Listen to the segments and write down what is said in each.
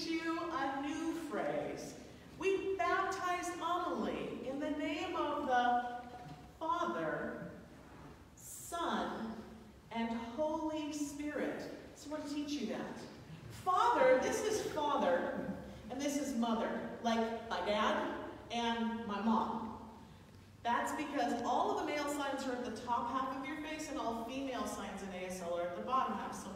teach you a new phrase. We baptize Amelie in the name of the Father, Son, and Holy Spirit. So I want to teach you that. Father, this is father, and this is mother, like my dad and my mom. That's because all of the male signs are at the top half of your face and all female signs in ASL are at the bottom half. So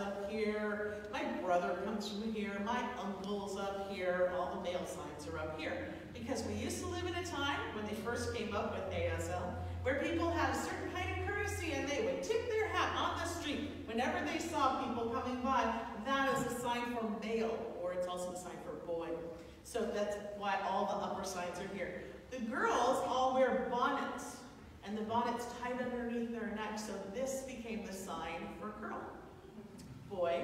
up here, my brother comes from here, my uncle's up here, all the male signs are up here. Because we used to live in a time when they first came up with ASL where people had a certain kind of courtesy and they would tip their hat on the street whenever they saw people coming by. That is a sign for male, or it's also a sign for boy. So that's why all the upper signs are here. The girls all wear bonnets, and the bonnet's tied underneath their neck, so this became the sign for girl. Boy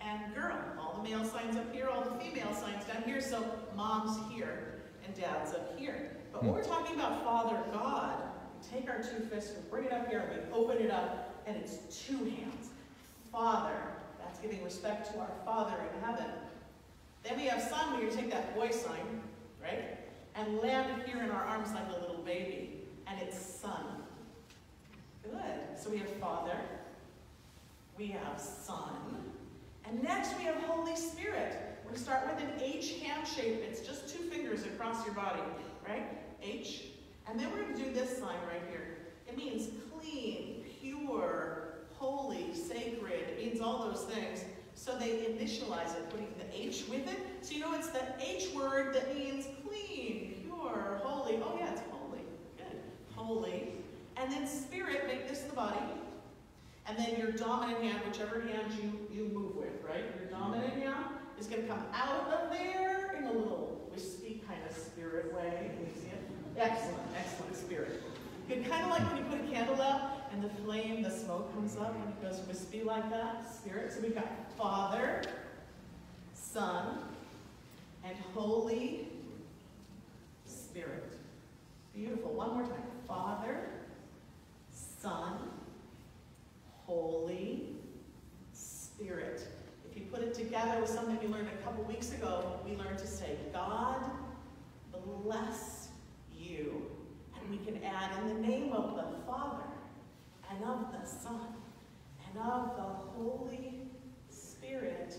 and girl. All the male signs up here, all the female signs down here, so mom's here and dad's up here. But when hmm. we're talking about Father God, we take our two fists, we bring it up here, and we open it up, and it's two hands. Father, that's giving respect to our Father in heaven. Then we have Son, where you take that boy sign, right? and land it here in our arms like a little baby. And it's Son. Good. So we have Father, we have Son, and next we have Holy Spirit. To start with an H hand shape. It's just two fingers across your body, right? H. And then we're going to do this sign right here. It means clean, pure, holy, sacred. It means all those things. So they initialize it, putting the H with it. So you know it's the H word that means clean, pure, holy. Oh yeah, it's holy. Good. Holy. And then spirit, make this the body. And then your dominant hand, whichever hand you, you move with, right? Your mm-hmm. dominant hand is going to come out of there in a little wispy kind of spirit way. Can you see it? Excellent, excellent spirit. Good, kind of like when you put a candle out and the flame, the smoke comes up and it goes wispy like that. Spirit. So we've got Father, Son, and Holy Spirit. Beautiful. One more time. Father, Son, Holy Spirit. If you put it together with something we learned a couple weeks ago, we learned to say, God bless you. And we can add in the name of the Father and of the Son and of the Holy Spirit.